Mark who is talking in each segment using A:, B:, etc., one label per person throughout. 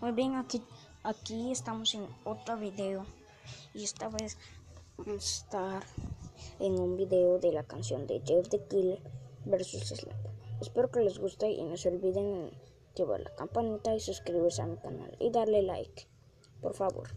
A: Muy bien, aquí, aquí estamos en otro video y esta vez vamos a estar en un video de la canción de Jeff the Killer versus Slap. Espero que les guste y no se olviden llevar la campanita y suscribirse a mi canal y darle like, por favor.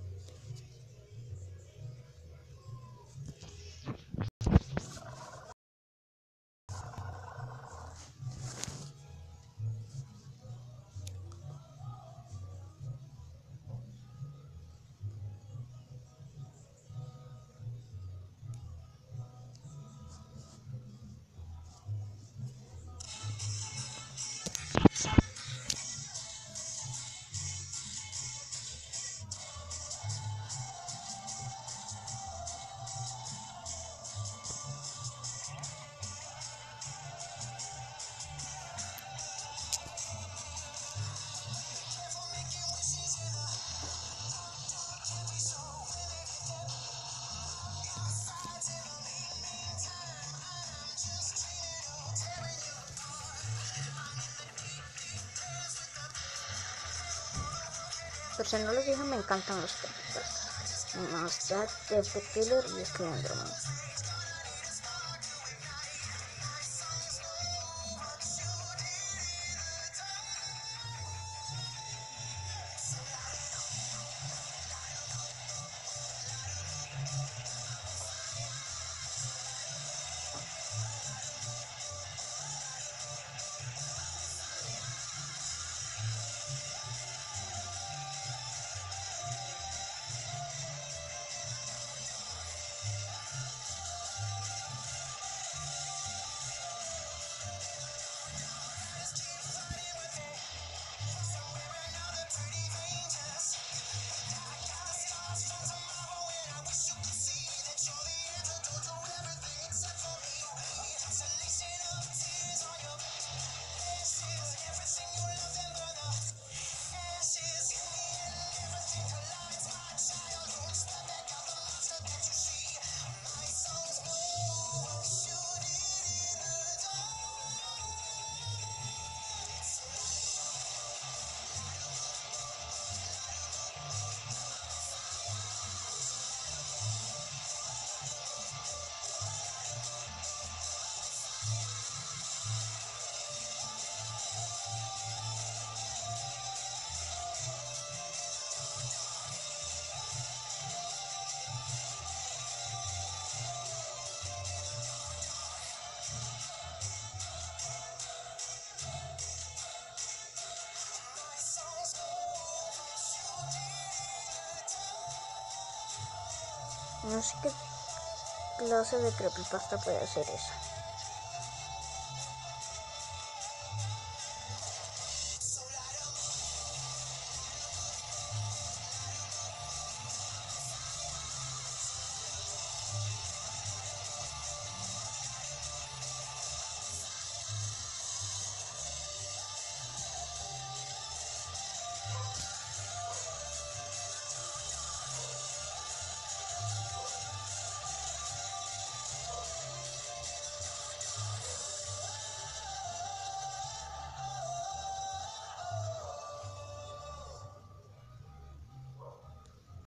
A: Por si no les dije, me encantan los creepypastas. Más Jack, Jeff the Killer y Slenderman. No sé qué clase de creepypasta puede hacer eso.